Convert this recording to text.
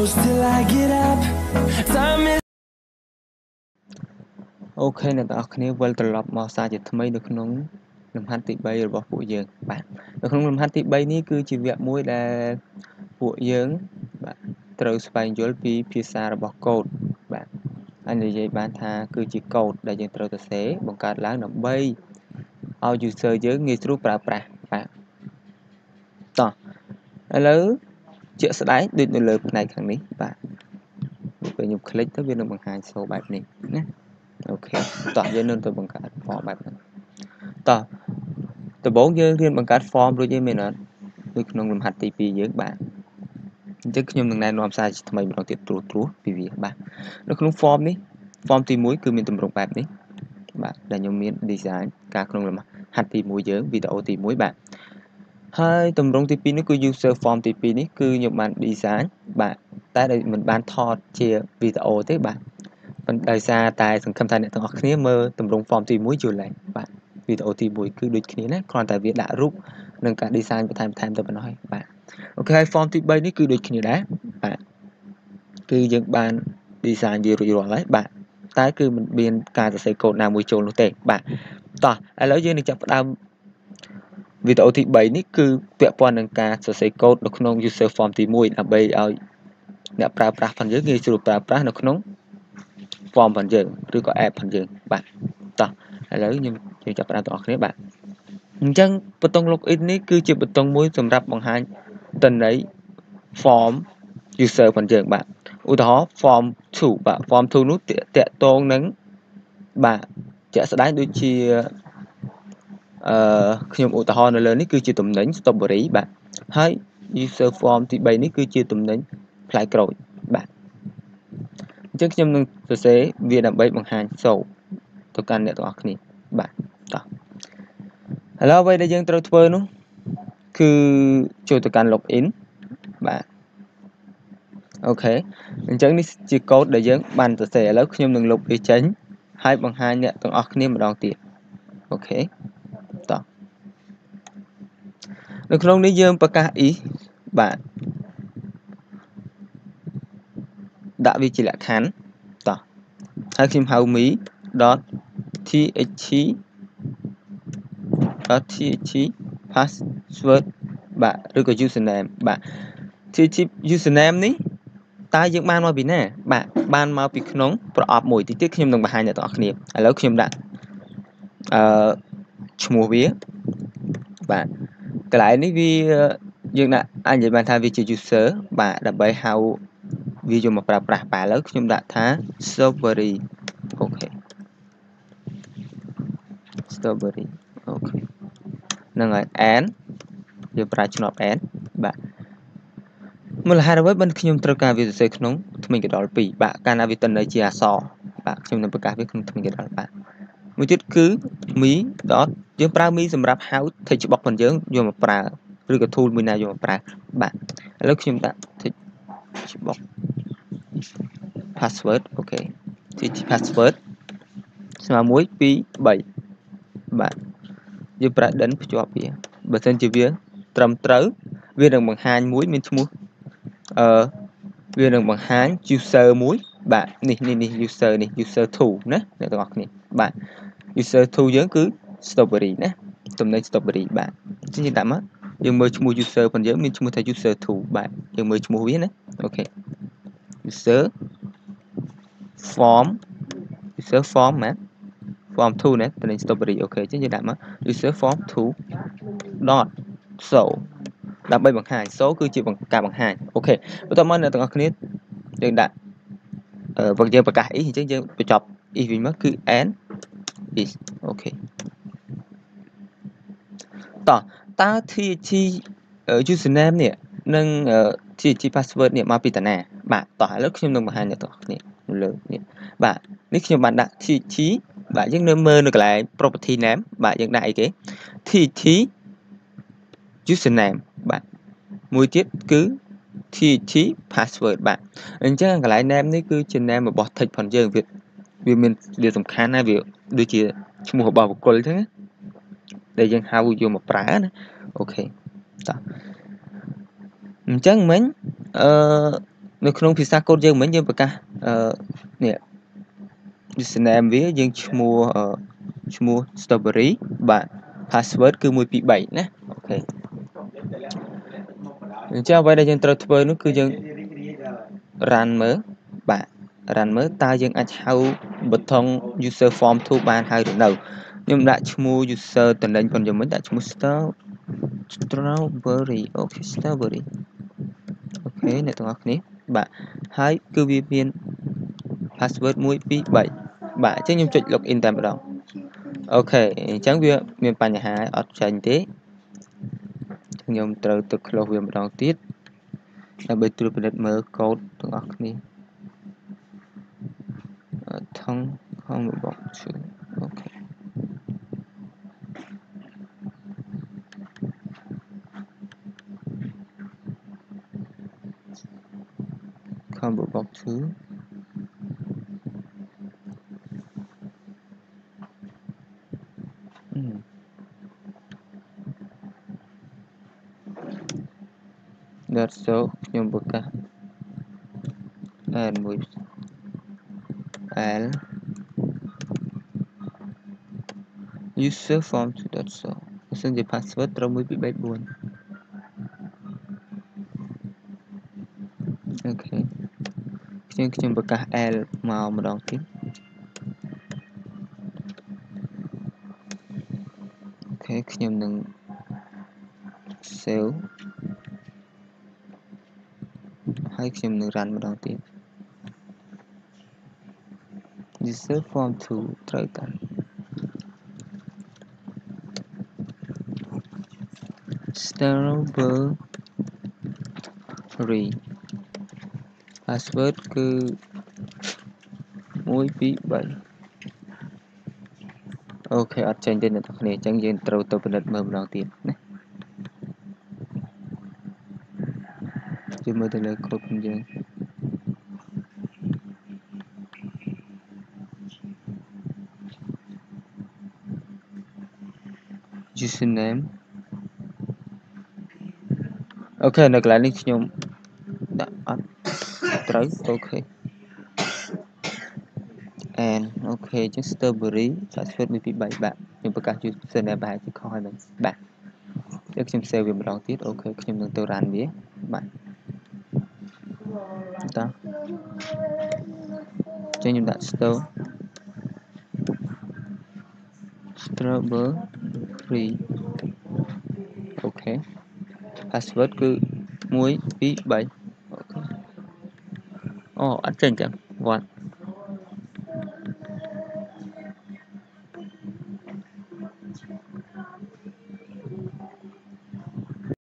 close till I get up. Time is អូខេអ្នកទាំងអស់គ្នាវិលត្រឡប់មកសារជាថ្មីនៅក្នុងលំហាត់ទី3របស់ពួកយើងបាទនៅក្នុងលំហាត់ទី3នេះគឺជាវគ្គមួយដែលពួកយើងបាទត្រូវស្វែងយល់ពីភាសារបស់កូដបាទហើយនិយាយបានថាគឺជាកូដដែលយើងត្រូវសរសេរបង្កើតឡើងដើម្បីឲ្យ user យើងងាយស្រួលប្រើប្រាស់បាទតោះឥឡូវ ជាក់ស្ដែងដូចនៅលើផ្នែកខាងនេះបាទពេលខ្ញុំคลิกទៅវានឹងបង្ហាញសូបែបនេះណាអូខេតោះយើងនឹងទៅបង្កើត form បែបហ្នឹងតោះដំបូងយើងរៀនបង្កើត form រួចឯងមែនអត់នៅក្នុងលំហាត់ទី2យើងបាទអញ្ចឹងខ្ញុំនឹងណែនាំសារជាថ្មីម្ដងទៀតត្រួសត្រាសពីវាបាទនៅក្នុង form នេះ form ទី1គឺមានទម្រង់បែបនេះបាទដែលខ្ញុំមាន design ការក្នុងលំហាត់ទី1យើងវីដេអូទី1បាទ ហើយទម្រង់ទី2នេះគឺ user form ទី2នេះគឺខ្ញុំបាន design បាទតែមិនបានថតជាវីដេអូទេបាទប៉ុន្តែដោយសារតែសង្ឃឹមថាអ្នកទាំងអស់គ្នាមើលទម្រង់ form ទី1យល់ហើយបាទវីដេអូទី1គឺដូចគ្នាណាគ្រាន់តែវាដាក់រូបនិងការ design បន្ថែមបន្ថែមទៅប៉ុណ្ណោះហើយបាទអូខេហើយ form ទី3នេះគឺដូចគ្នាដែរបាទគឺយើងបាន design វារួចរាល់ហើយបាទតែគឺមិនមានការសរសេរកូដណាមួយចូលនោះទេបាទតោះឥឡូវយើងនឹងចាប់ផ្ដើម វីដេអូទី3នេះគឺពាក់ព័ន្ធនឹងការសរសេរកូដនៅក្នុង user form ទី1ដើម្បីឲ្យអ្នកប្រើប្រាស់ផងយើងងាយស្រួលប្រើប្រាស់នៅក្នុង form ផងយើងឬក៏ app ផងយើងបាទតោះឥឡូវខ្ញុំយើងចាប់ផ្ដើមទាំងអស់គ្នាបាទអញ្ចឹងបតុង login នេះគឺជាបតុងមួយសម្រាប់បង្ហាញតន័យ form user ផងយើងបាទឧទាហរណ៍ form 2បាទ form 2នោះតកតងនឹងបាទជាក់ស្ដែងដូចជា អឺខ្ញុំឧទាហរណ៍នៅលើនេះគឺជាតំណែង strawberry បាទហើយ user form ទី3នេះគឺជាតំណែងផ្លែក្រូចបាទអញ្ចឹងខ្ញុំនឹងសរសេរវាដើម្បីបង្ហាញសូទៅកាន់អ្នកទាំងអស់គ្នាបាទតោះឥឡូវអ្វីដែលយើងត្រូវធ្វើនោះគឺចូលទៅកាន់ login បាទអូខេអញ្ចឹងនេះជាកូដដែលយើងបានសរសេរឥឡូវខ្ញុំនឹងលុបវាចេញហើយបង្ហាញអ្នកទាំងអស់គ្នាម្ដងទៀតអូខេតោះ នៅក្នុងនេះយើងប្រកាស is បាទដាក់វាជាលក្ខខណ្ឌតោះហើយខ្ញុំហៅ me .th .th password បាទឬក៏ username បាទ th username នេះតើយើងបានមកពីណាបាទបានមកពីក្នុងប្រអប់មួយទីទៀតខ្ញុំនឹងបង្ហាញអ្នកទាំងអស់គ្នាឥឡូវខ្ញុំដាក់អឺឈ្មោះវាបាទ កន្លែងនេះវាយើងដាក់អាចនិយាយបានថាវាជា user បាទដើម្បីហៅវាយកមកប្រើប្រាស់បាទឥឡូវខ្ញុំដាក់ថា strawberry អូខេ strawberry OK ហ្នឹងហើយ and យើងប្រើឆ្នោត and បាទមូលហេតុអ្វីបានខ្ញុំត្រូវការវាសរសេរក្នុងធ្មេញកណ្ដុរ2បាទកាលណាវាទៅនៅជាអក្សរបាទខ្ញុំនឹងប្រកាសវាក្នុងធ្មេញកណ្ដុរបាទមួយទៀតគឺ me. យើងប្រើ me សម្រាប់ហៅ text box របស់យើងយកមកប្រើឬក៏ tool មួយណាយកមកប្រើបាទឥឡូវខ្ញុំដាក់ text box password OK text password ស្មើ1 2 3បាទយើងប្រើ den ភ្ជាប់វាបើសិនជាវាត្រឹមត្រូវវានឹងបង្ហាញមួយមានឈ្មោះអឺវានឹងបង្ហាញ user មួយបាទនេះនេះនេះ user នេះ user 2ណាអ្នកទាំងអស់គ្នាបាទ user 2យើងគឺ strawberry ណាតំណែង strawberry បាទអញ្ចឹងយើងដាក់មកយើងមើលឈ្មោះ user ផងយើងមានឈ្មោះថា user 2បាទយើងមើលឈ្មោះវាណា OK user form user form ណា form 2ណាតំណែង strawberry អូខេអញ្ចឹងយើងដាក់មក user form 2 dot so ដើម្បីបង្ហាញ so គឺជាការបង្ហាញអូខេបន្ទាប់មកអ្នកទាំងអស់គ្នាយើងដាក់អឺយើងប្រកាស is អញ្ចឹងយើងបញ្ចប់ is វិញមកគឺ end if OK តោះតើ THT username នេះនិង THT password នេះមកពីតាណា បាទតោះឥឡូវខ្ញុំនឹងបង្ហាញអ្នកទាំងអស់គ្នាលើនេះបាទនេះខ្ញុំបានដាក់ THT បាទយើងនៅមើលនៅកន្លែង property name បាទយើងដាក់អីគេ THT username បាទមួយទៀតគឺ THT password បាទអញ្ចឹងកន្លែង name នេះគឺជា name របស់ text ផងយើងវាវាមានវាសំខាន់ណាវាដូចជាឈ្មោះរបស់បុគ្គលអញ្ចឹង ដែលយើងហៅយកមកប្រើណាអូខេតោះអញ្ចឹងមិញអឺនៅក្នុងភាសាកូដយើងមិញយើងប្រកាសអឺនេះ username វាយើងឈ្មោះឈ្មោះ strawberry បាទ password គឺ123ណាអូខេអញ្ចឹងអ្វីដែលយើងត្រូវធ្វើនោះគឺយើង run មើលបាទ run មើលតើយើងអាចហៅ button user form 2បានហើយឬនៅ ខ្ញុំដាក់ឈ្មោះ user តំណែងប៉ុនយើងមិញដាក់ឈ្មោះ star strawberry អូខេ strawberry អូខេអ្នកទាំងអស់គ្នាបាទហើយគឺវាមាន password 1 2 3បាទអញ្ចឹងខ្ញុំចុច login តែម្ដង OK អញ្ចឹងវាមានបញ្ហាអត់ចាញ់ទេខ្ញុំត្រូវទៅ close វាម្ដងទៀតដើម្បីត្រួតពិនិត្យមើលកូដទាំងអស់គ្នាថងខំរបស់ឈឺអូខេ combo box 2 dot so ខ្ញុំប្រកាស add មួយ l user form 2.so បើសិនជា password ត្រូវ1 2 3 4អូ ខេខ្ញុំខ្ញុំប្រកាស l មកម្ដងទៀតអូខេខ្ញុំនឹង save ហើយខ្ញុំនឹង run ម្ដងទៀត user form 2ត្រូវតា strawberry password គឺ1 2 3អូខេអត់ចេញទេអ្នកទាំងគ្នាអញ្ចឹងយើងត្រូវទៅពិនិត្យមើលម្ដងទៀតណាជួយមើលទៅលើកូដរបស់យើង username អូខេនៅកន្លែងនេះខ្ញុំដាក់អត់ ត្រូវ OK and OK ចឹង strawberry password 1 2 3បាទខ្ញុំប្រកាស username ប្រហែលជាខុសហើយមែនបាទខ្ញុំខ្ញុំ save វាម្ដងទៀត OK ខ្ញុំនឹងទៅ run វាបាទតោះចេញខ្ញុំដាក់ store strawberry OK password គឺ1 2 3 អូខេអូអ